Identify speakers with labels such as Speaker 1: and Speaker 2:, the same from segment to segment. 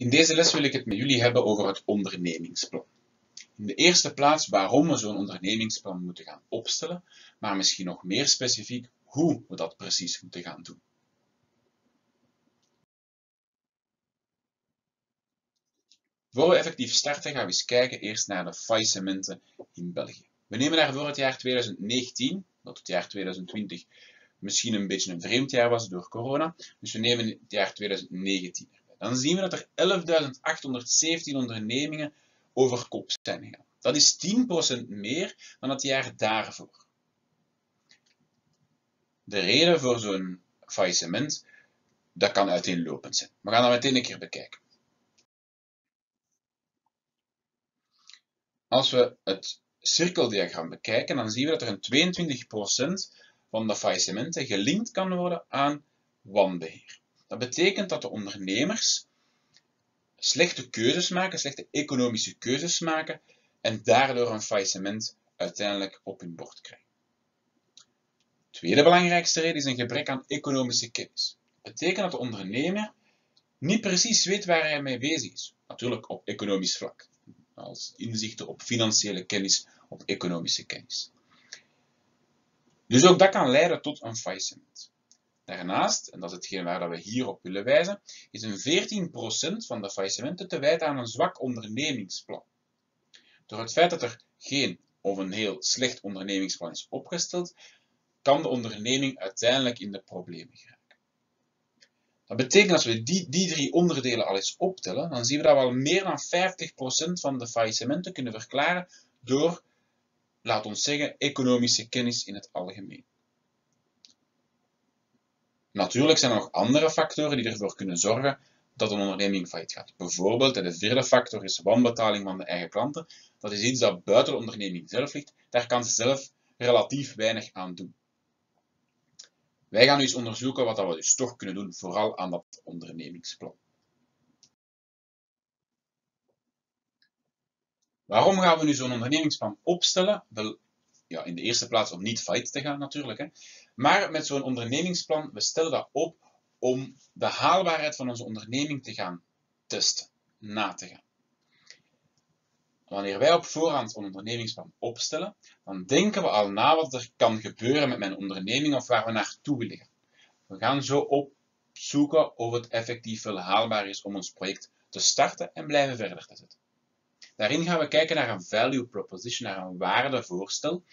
Speaker 1: In deze les wil ik het met jullie hebben over het ondernemingsplan. In de eerste plaats waarom we zo'n ondernemingsplan moeten gaan opstellen, maar misschien nog meer specifiek hoe we dat precies moeten gaan doen. Voor we effectief starten gaan we eens kijken eerst naar de faillissementen in België. We nemen daarvoor het jaar 2019, dat het jaar 2020 misschien een beetje een vreemd jaar was door corona, dus we nemen het jaar 2019 dan zien we dat er 11.817 ondernemingen over kop zijn gegaan. Dat is 10% meer dan het jaar daarvoor. De reden voor zo'n faillissement, dat kan uiteenlopend zijn. We gaan dat meteen een keer bekijken. Als we het cirkeldiagram bekijken, dan zien we dat er een 22% van de faillissementen gelinkt kan worden aan wanbeheer. Dat betekent dat de ondernemers slechte keuzes maken, slechte economische keuzes maken en daardoor een faillissement uiteindelijk op hun bord krijgen. Tweede belangrijkste reden is een gebrek aan economische kennis. Dat betekent dat de ondernemer niet precies weet waar hij mee bezig is. Natuurlijk op economisch vlak, als inzichten op financiële kennis, op economische kennis. Dus ook dat kan leiden tot een faillissement. Daarnaast, en dat is hetgeen waar we hier op willen wijzen, is een 14% van de faillissementen te wijten aan een zwak ondernemingsplan. Door het feit dat er geen of een heel slecht ondernemingsplan is opgesteld, kan de onderneming uiteindelijk in de problemen geraken. Dat betekent als we die, die drie onderdelen al eens optellen, dan zien we dat we al meer dan 50% van de faillissementen kunnen verklaren door, laat ons zeggen, economische kennis in het algemeen. Natuurlijk zijn er nog andere factoren die ervoor kunnen zorgen dat een onderneming failliet gaat. Bijvoorbeeld, de vierde factor is wanbetaling van de eigen klanten. Dat is iets dat buiten de onderneming zelf ligt. Daar kan ze zelf relatief weinig aan doen. Wij gaan nu eens onderzoeken wat we dus toch kunnen doen, vooral aan dat ondernemingsplan. Waarom gaan we nu zo'n ondernemingsplan opstellen? Wel, ja, in de eerste plaats om niet failliet te gaan natuurlijk. Hè. Maar met zo'n ondernemingsplan, we stellen dat op om de haalbaarheid van onze onderneming te gaan testen, na te gaan. Wanneer wij op voorhand een ondernemingsplan opstellen, dan denken we al na wat er kan gebeuren met mijn onderneming of waar we naartoe willen. We gaan zo opzoeken of het effectief wel haalbaar is om ons project te starten en blijven verder te zetten. Daarin gaan we kijken naar een value proposition, naar een waardevoorstel.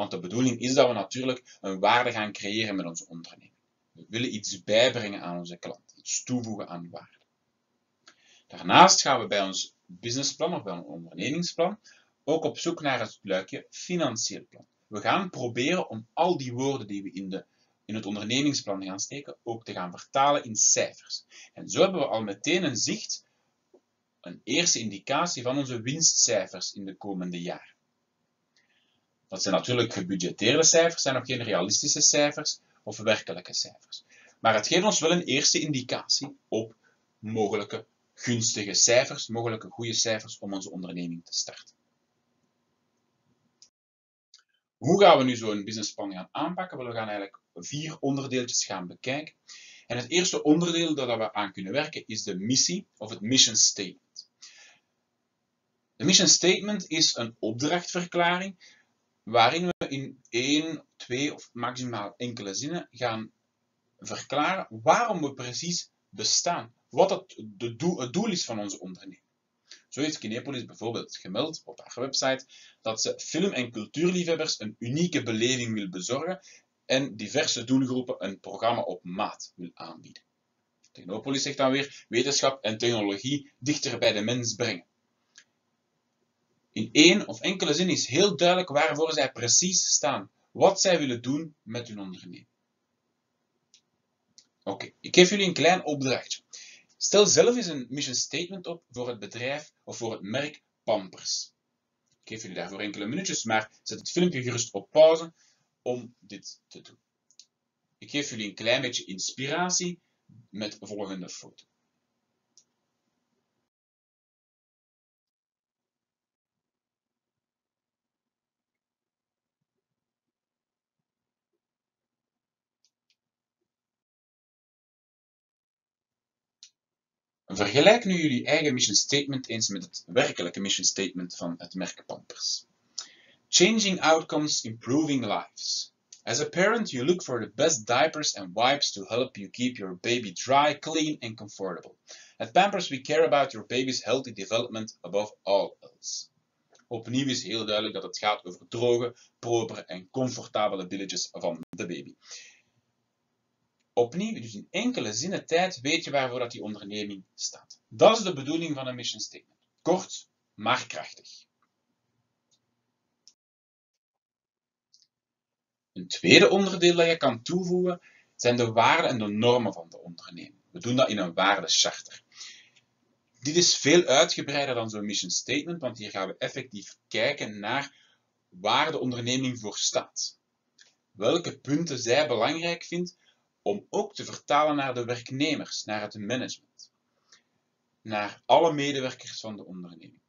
Speaker 1: Want de bedoeling is dat we natuurlijk een waarde gaan creëren met onze onderneming. We willen iets bijbrengen aan onze klant, iets toevoegen aan waarde. Daarnaast gaan we bij ons businessplan of bij ons ondernemingsplan ook op zoek naar het luikje financieel plan. We gaan proberen om al die woorden die we in, de, in het ondernemingsplan gaan steken, ook te gaan vertalen in cijfers. En zo hebben we al meteen een zicht een eerste indicatie van onze winstcijfers in de komende jaren. Dat zijn natuurlijk gebudgeteerde cijfers, zijn nog geen realistische cijfers of werkelijke cijfers. Maar het geeft ons wel een eerste indicatie op mogelijke gunstige cijfers, mogelijke goede cijfers om onze onderneming te starten. Hoe gaan we nu zo'n businessplan gaan aanpakken? We gaan eigenlijk vier onderdeeltjes gaan bekijken. En het eerste onderdeel dat we aan kunnen werken is de missie of het mission statement. De mission statement is een opdrachtverklaring waarin we in één, twee of maximaal enkele zinnen gaan verklaren waarom we precies bestaan. Wat het, de doel, doel is van onze onderneming. Zo heeft Kinepolis bijvoorbeeld gemeld op haar website dat ze film- en cultuurliefhebbers een unieke beleving wil bezorgen en diverse doelgroepen een programma op maat wil aanbieden. Technopolis zegt dan weer wetenschap en technologie dichter bij de mens brengen. In één of enkele zin is heel duidelijk waarvoor zij precies staan, wat zij willen doen met hun onderneming. Oké, ik geef jullie een klein opdrachtje. Stel zelf eens een mission statement op voor het bedrijf of voor het merk Pampers. Ik geef jullie daarvoor enkele minuutjes, maar zet het filmpje gerust op pauze om dit te doen. Ik geef jullie een klein beetje inspiratie met de volgende foto. Vergelijk nu jullie eigen mission statement eens met het werkelijke mission statement van het merk Pampers. Changing outcomes, improving lives. As a parent, you look for the best diapers and wipes to help you keep your baby dry, clean and comfortable. At Pampers, we care about your baby's healthy development above all else. Opnieuw is heel duidelijk dat het gaat over droge, propere en comfortabele billetjes van de baby. Opnieuw, dus in enkele zinnen tijd weet je waarvoor dat die onderneming staat. Dat is de bedoeling van een mission statement. Kort, maar krachtig. Een tweede onderdeel dat je kan toevoegen zijn de waarden en de normen van de onderneming. We doen dat in een waardescharter. Dit is veel uitgebreider dan zo'n mission statement, want hier gaan we effectief kijken naar waar de onderneming voor staat. Welke punten zij belangrijk vindt om ook te vertalen naar de werknemers, naar het management, naar alle medewerkers van de onderneming.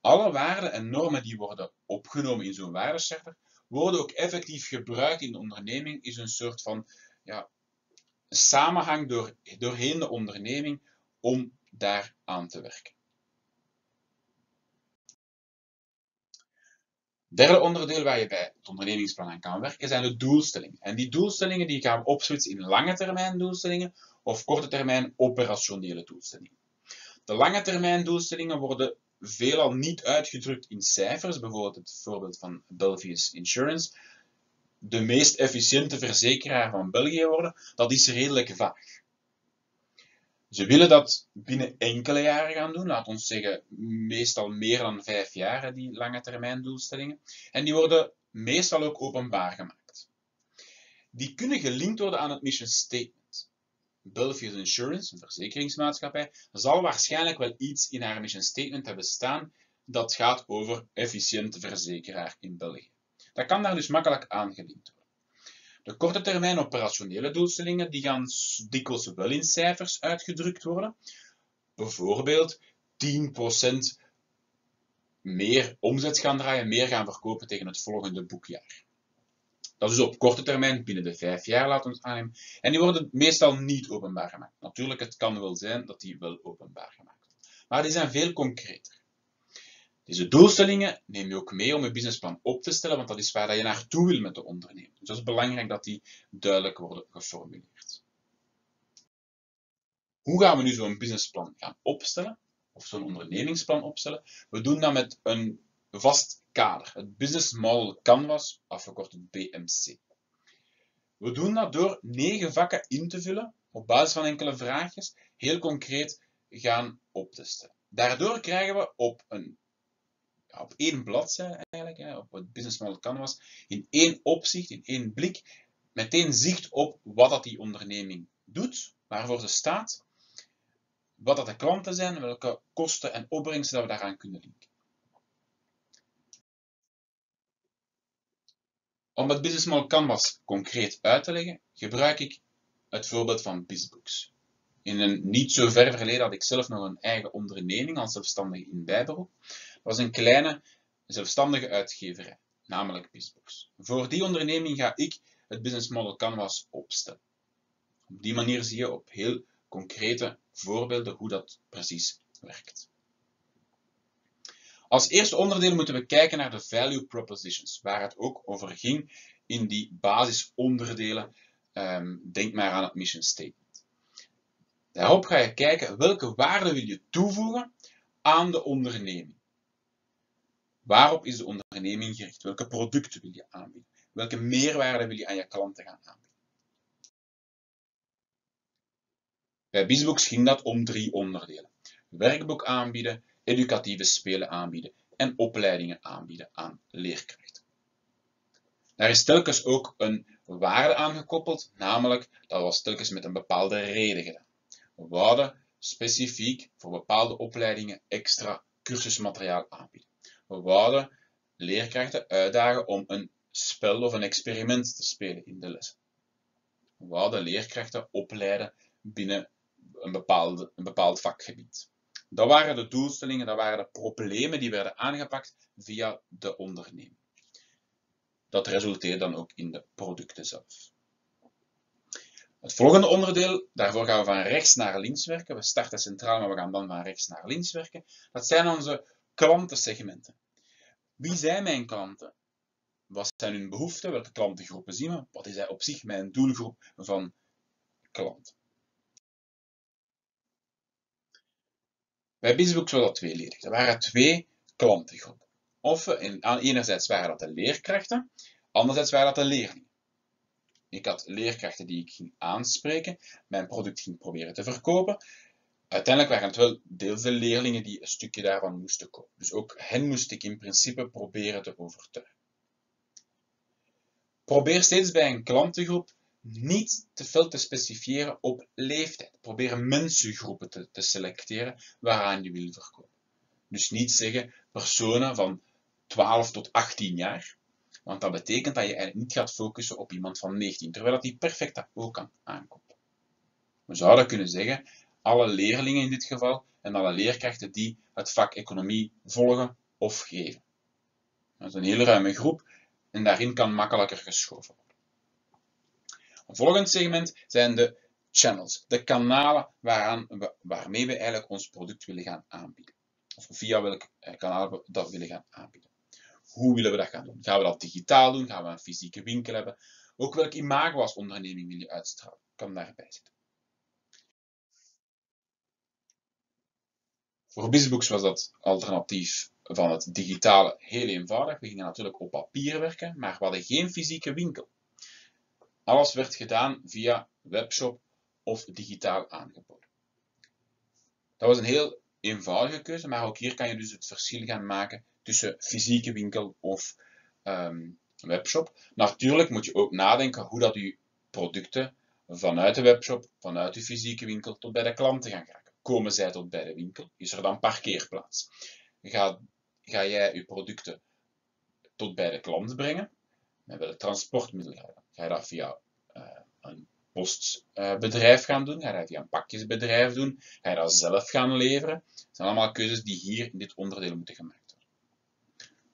Speaker 1: Alle waarden en normen die worden opgenomen in zo'n waardescharter, worden ook effectief gebruikt in de onderneming, is een soort van ja, samenhang door, doorheen de onderneming om daar aan te werken. Derde onderdeel waar je bij het ondernemingsplan aan kan werken zijn de doelstellingen. En die doelstellingen die gaan we opsplitsen in lange termijn doelstellingen of korte termijn operationele doelstellingen. De lange termijn doelstellingen worden veelal niet uitgedrukt in cijfers, bijvoorbeeld het voorbeeld van Belgius Insurance. De meest efficiënte verzekeraar van België worden, dat is redelijk vaag. Ze willen dat binnen enkele jaren gaan doen, laat ons zeggen meestal meer dan vijf jaar, die lange termijn doelstellingen. En die worden meestal ook openbaar gemaakt. Die kunnen gelinkt worden aan het mission statement. Belfius Insurance, een verzekeringsmaatschappij, zal waarschijnlijk wel iets in haar mission statement hebben staan dat gaat over efficiënte verzekeraar in België. Dat kan daar dus makkelijk aangelinkt worden. De korte termijn operationele doelstellingen die gaan dikwijls wel in cijfers uitgedrukt worden. Bijvoorbeeld 10% meer omzet gaan draaien, meer gaan verkopen tegen het volgende boekjaar. Dat is op korte termijn, binnen de vijf jaar, laten we het aannemen. En die worden meestal niet openbaar gemaakt. Natuurlijk, het kan wel zijn dat die wel openbaar gemaakt worden. Maar die zijn veel concreter. Deze doelstellingen neem je ook mee om je businessplan op te stellen, want dat is waar je naartoe wil met de onderneming. Dus dat is belangrijk dat die duidelijk worden geformuleerd. Hoe gaan we nu zo'n businessplan gaan opstellen? Of zo'n ondernemingsplan opstellen? We doen dat met een vast kader, het Business Model Canvas, afgekort het BMC. We doen dat door negen vakken in te vullen, op basis van enkele vraagjes, heel concreet gaan op te stellen. Daardoor krijgen we op een op één bladzijde eigenlijk, op het business model canvas, in één opzicht, in één blik, meteen zicht op wat dat die onderneming doet, waarvoor ze staat, wat dat de klanten zijn, welke kosten en opbrengsten dat we daaraan kunnen linken. Om het business model canvas concreet uit te leggen, gebruik ik het voorbeeld van BizBooks. In een niet zo ver verleden had ik zelf nog een eigen onderneming als zelfstandige in bijberoep was een kleine zelfstandige uitgeverij, namelijk Bizbox. Voor die onderneming ga ik het business model Canvas opstellen. Op die manier zie je op heel concrete voorbeelden hoe dat precies werkt. Als eerste onderdeel moeten we kijken naar de value propositions, waar het ook over ging in die basisonderdelen. Um, denk maar aan het mission statement. Daarop ga je kijken welke waarde wil je toevoegen aan de onderneming. Waarop is de onderneming gericht? Welke producten wil je aanbieden? Welke meerwaarde wil je aan je klanten gaan aanbieden? Bij Bizbooks ging dat om drie onderdelen. Werkboek aanbieden, educatieve spelen aanbieden en opleidingen aanbieden aan leerkrachten. Daar is telkens ook een waarde aan gekoppeld, namelijk dat was telkens met een bepaalde reden gedaan. We wilden specifiek voor bepaalde opleidingen extra cursusmateriaal aanbieden. We wouden leerkrachten uitdagen om een spel of een experiment te spelen in de les. We wouden leerkrachten opleiden binnen een, een bepaald vakgebied. Dat waren de doelstellingen, dat waren de problemen die werden aangepakt via de onderneming. Dat resulteert dan ook in de producten zelf. Het volgende onderdeel, daarvoor gaan we van rechts naar links werken. We starten centraal, maar we gaan dan van rechts naar links werken. Dat zijn onze klantensegmenten. Wie zijn mijn klanten? Wat zijn hun behoeften? Welke klantengroepen zien we? Wat is op zich mijn doelgroep van klant? Bij Bizbooks was dat tweeledig. Er waren twee klantengroepen. Of enerzijds waren dat de leerkrachten, anderzijds waren dat de leerlingen. Ik had leerkrachten die ik ging aanspreken, mijn product ging proberen te verkopen. Uiteindelijk waren het wel deels de leerlingen die een stukje daarvan moesten kopen. Dus ook hen moest ik in principe proberen te overtuigen. Probeer steeds bij een klantengroep niet te veel te specifieren op leeftijd. Probeer mensengroepen te, te selecteren waaraan je wil verkopen. Dus niet zeggen personen van 12 tot 18 jaar, want dat betekent dat je eigenlijk niet gaat focussen op iemand van 19, terwijl dat die perfect dat ook kan aankomen. We zouden kunnen zeggen, alle leerlingen in dit geval en alle leerkrachten die het vak economie volgen of geven. Dat is een hele ruime groep en daarin kan makkelijker geschoven worden. Een volgend segment zijn de channels, de kanalen waaraan waarmee we eigenlijk ons product willen gaan aanbieden. Of via welk eh, kanaal we dat willen gaan aanbieden. Hoe willen we dat gaan doen? Gaan we dat digitaal doen? Gaan we een fysieke winkel hebben? Ook welk imago als onderneming wil je uitstralen? Kan daarbij zitten. Voor Bizbooks was dat alternatief van het digitale heel eenvoudig. We gingen natuurlijk op papier werken, maar we hadden geen fysieke winkel. Alles werd gedaan via webshop of digitaal aangeboden. Dat was een heel eenvoudige keuze, maar ook hier kan je dus het verschil gaan maken tussen fysieke winkel of um, webshop. Natuurlijk moet je ook nadenken hoe dat je producten vanuit de webshop, vanuit de fysieke winkel tot bij de klanten gaan geraken. Komen zij tot bij de winkel? Is er dan parkeerplaats? Ga, ga jij je producten tot bij de klant brengen? Met welk transportmiddel ga je dat? Ga je dat via uh, een postbedrijf gaan doen? Ga je dat via een pakjesbedrijf doen? Ga je dat zelf gaan leveren? Dat zijn allemaal keuzes die hier in dit onderdeel moeten gemaakt worden.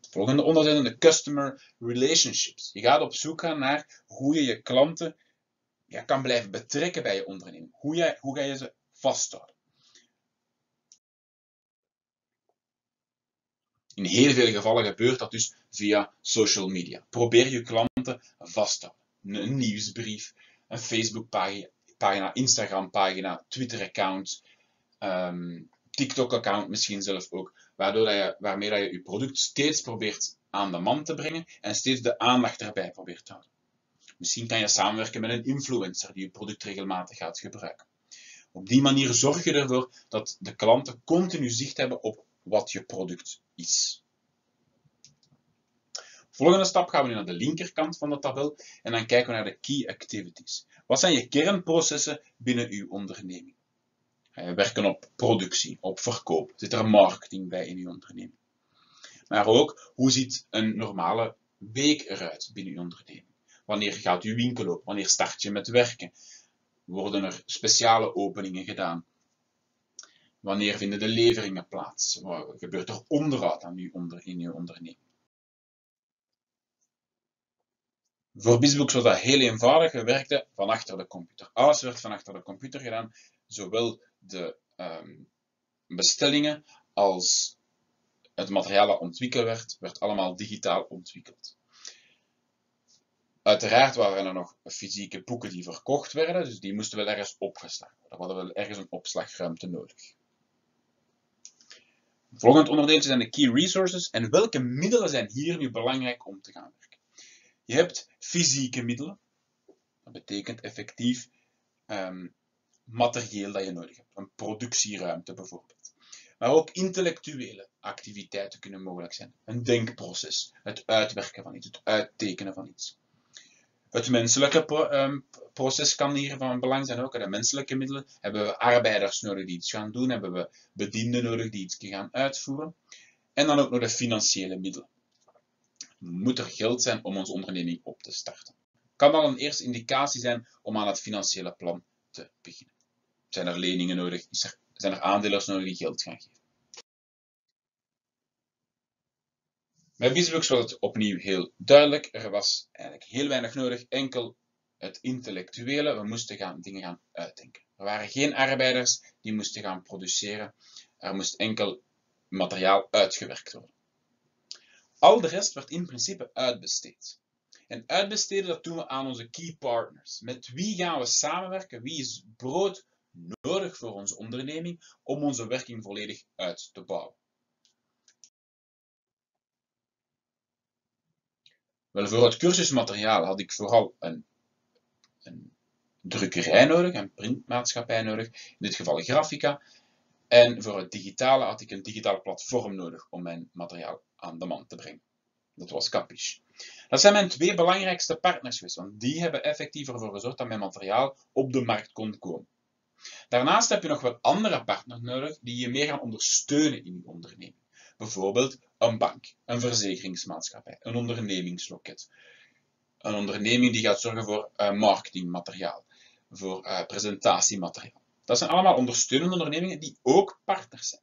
Speaker 1: Het volgende onderdeel zijn de customer relationships. Je gaat op zoek gaan naar hoe je je klanten ja, kan blijven betrekken bij je onderneming. Hoe, hoe ga je ze vasthouden? In heel veel gevallen gebeurt dat dus via social media. Probeer je klanten vast te houden. Een nieuwsbrief, een Facebook-pagina, Instagram-pagina, Twitter-account, um, TikTok-account misschien zelf ook, waardoor dat je, waarmee dat je je product steeds probeert aan de man te brengen en steeds de aandacht erbij probeert te houden. Misschien kan je samenwerken met een influencer die je product regelmatig gaat gebruiken. Op die manier zorg je ervoor dat de klanten continu zicht hebben op wat je product is. Volgende stap gaan we nu naar de linkerkant van de tabel en dan kijken we naar de key activities. Wat zijn je kernprocessen binnen uw onderneming? We werken op productie, op verkoop. Zit er marketing bij in uw onderneming? Maar ook, hoe ziet een normale week eruit binnen uw onderneming? Wanneer gaat uw winkel open? Wanneer start je met werken? Worden er speciale openingen gedaan? Wanneer vinden de leveringen plaats? Wat gebeurt er onderhoud aan uw onder, in uw onderneming? Voor Bizbooks was dat heel eenvoudig. We werkten van achter de computer. Alles werd van achter de computer gedaan. Zowel de um, bestellingen als het materiaal dat ontwikkeld werd, werd allemaal digitaal ontwikkeld. Uiteraard waren er nog fysieke boeken die verkocht werden, dus die moesten wel ergens opgeslagen worden. We hadden wel ergens een opslagruimte nodig. Het volgende onderdeel zijn de key resources en welke middelen zijn hier nu belangrijk om te gaan werken. Je hebt fysieke middelen, dat betekent effectief um, materieel dat je nodig hebt, een productieruimte bijvoorbeeld. Maar ook intellectuele activiteiten kunnen mogelijk zijn. Een denkproces, het uitwerken van iets, het uittekenen van iets. Het menselijke ehm, proces kan hier van belang zijn ook. De menselijke middelen hebben we arbeiders nodig die iets gaan doen, hebben we bedienden nodig die iets gaan uitvoeren. En dan ook nog de financiële middelen. Moet er geld zijn om onze onderneming op te starten? Kan dat een eerste indicatie zijn om aan het financiële plan te beginnen? Zijn er leningen nodig? Zijn er aandelers nodig die geld gaan geven? Bij Bizbooks was het opnieuw heel duidelijk. Er was eigenlijk heel weinig nodig, enkel het intellectuele, we moesten gaan, dingen gaan uitdenken. Er waren geen arbeiders die moesten gaan produceren. Er moest enkel materiaal uitgewerkt worden. Al de rest werd in principe uitbesteed. En uitbesteden, dat doen we aan onze key partners. Met wie gaan we samenwerken? Wie is brood nodig voor onze onderneming om onze werking volledig uit te bouwen? Wel, voor het cursusmateriaal had ik vooral een, een drukkerij nodig, een printmaatschappij nodig, in dit geval Grafica. En voor het digitale had ik een digitaal platform nodig om mijn materiaal aan de man te brengen. Dat was Capiche. Dat zijn mijn twee belangrijkste partners geweest, want die hebben effectief ervoor gezorgd dat mijn materiaal op de markt kon komen. Daarnaast heb je nog wel andere partners nodig die je meer gaan ondersteunen in je onderneming. Bijvoorbeeld een bank, een verzekeringsmaatschappij, een ondernemingsloket. Een onderneming die gaat zorgen voor uh, marketingmateriaal, voor uh, presentatiemateriaal. Dat zijn allemaal ondersteunende ondernemingen die ook partners zijn.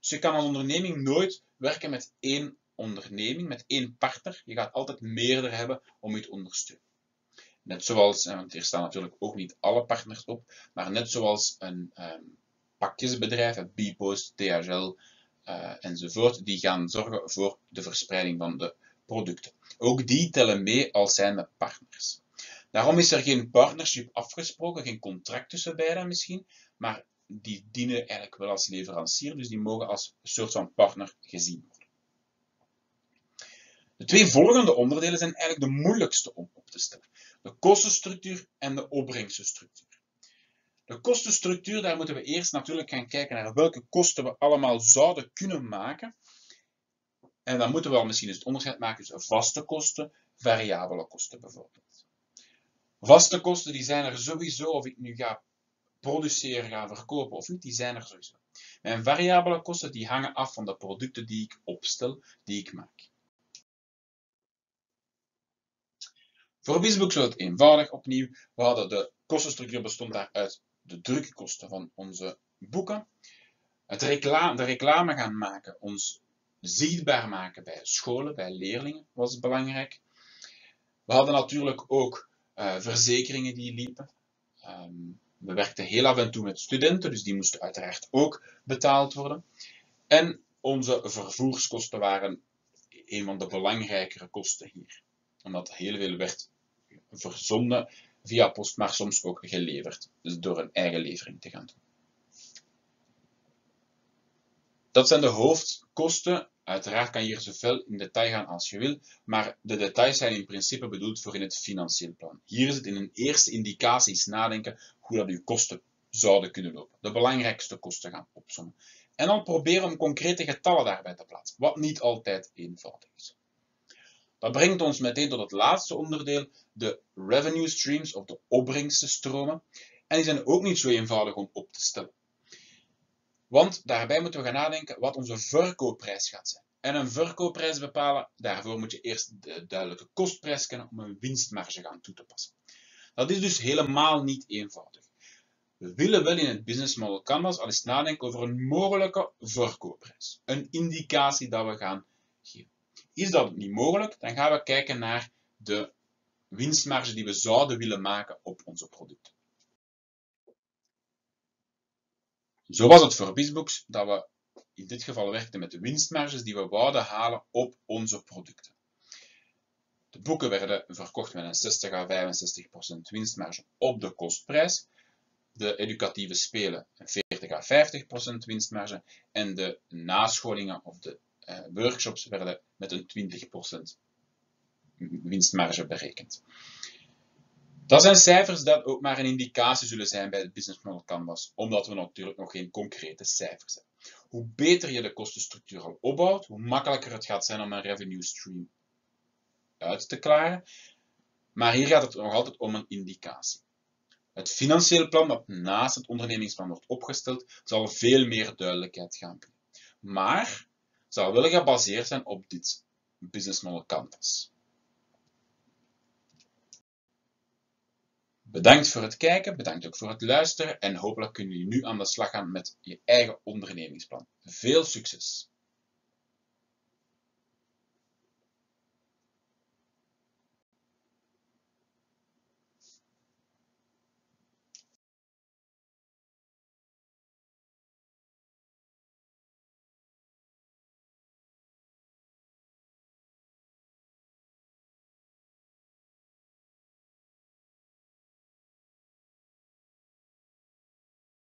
Speaker 1: Dus je kan als onderneming nooit werken met één onderneming, met één partner. Je gaat altijd meerdere hebben om je te ondersteunen. Net zoals, want hier staan natuurlijk ook niet alle partners op, maar net zoals een um, pakjesbedrijf, Bpost, DHL uh, enzovoort, die gaan zorgen voor de verspreiding van de producten. Ook die tellen mee als zijnde partners. Daarom is er geen partnership afgesproken, geen contract tussen beiden misschien, maar die dienen eigenlijk wel als leverancier, dus die mogen als een soort van partner gezien worden. De twee volgende onderdelen zijn eigenlijk de moeilijkste om op te stellen. De kostenstructuur en de opbrengstenstructuur. De kostenstructuur, daar moeten we eerst natuurlijk gaan kijken naar welke kosten we allemaal zouden kunnen maken. En dan moeten we al misschien eens het onderscheid maken tussen vaste kosten, variabele kosten bijvoorbeeld. Vaste kosten die zijn er sowieso, of ik nu ga produceren, ga verkopen of niet, die zijn er sowieso. Mijn variabele kosten die hangen af van de producten die ik opstel, die ik maak. Voor Bizbook is het eenvoudig opnieuw. We hadden de kostenstructuur bestond daaruit de drukkosten van onze boeken. Het reclame, de reclame gaan maken, ons zichtbaar maken bij scholen, bij leerlingen was belangrijk. We hadden natuurlijk ook uh, verzekeringen die liepen. Um, we werkten heel af en toe met studenten, dus die moesten uiteraard ook betaald worden. En onze vervoerskosten waren een van de belangrijkere kosten hier. Omdat heel veel werd verzonden via post, maar soms ook geleverd. Dus door een eigen levering te gaan doen. Dat zijn de hoofdkosten. Uiteraard kan je hier zoveel in detail gaan als je wil, maar de details zijn in principe bedoeld voor in het financieel plan. Hier is het in een eerste indicatie eens nadenken hoe dat uw kosten zouden kunnen lopen. De belangrijkste kosten gaan opzommen. En dan proberen om concrete getallen daarbij te plaatsen, wat niet altijd eenvoudig is. Dat brengt ons meteen tot het laatste onderdeel, de revenue streams of de opbrengstenstromen. En die zijn ook niet zo eenvoudig om op te stellen. Want daarbij moeten we gaan nadenken wat onze verkoopprijs gaat zijn. En een verkoopprijs bepalen, daarvoor moet je eerst de duidelijke kostprijs kennen om een winstmarge gaan toe te passen. Dat is dus helemaal niet eenvoudig. We willen wel in het business model canvas al eens nadenken over een mogelijke verkoopprijs. Een indicatie dat we gaan. Is dat niet mogelijk, dan gaan we kijken naar de winstmarge die we zouden willen maken op onze producten. Zo was het voor Bizbooks dat we in dit geval werkten met de winstmarges die we wouden halen op onze producten. De boeken werden verkocht met een 60 à 65% winstmarge op de kostprijs. De educatieve spelen een 40 à 50% winstmarge. En de nascholingen of de workshops werden met een 20% winstmarge berekend. Dat zijn cijfers dat ook maar een indicatie zullen zijn bij het Business Model Canvas, omdat we natuurlijk nog geen concrete cijfers hebben. Hoe beter je de kostenstructuur al opbouwt, hoe makkelijker het gaat zijn om een revenue stream uit te klaren. Maar hier gaat het nog altijd om een indicatie. Het financiële plan dat naast het ondernemingsplan wordt opgesteld, zal veel meer duidelijkheid gaan bieden. Maar zal wel gebaseerd zijn op dit business model canvas. Bedankt voor het kijken, bedankt ook voor het luisteren en hopelijk kunnen jullie nu aan de slag gaan met je eigen ondernemingsplan. Veel succes!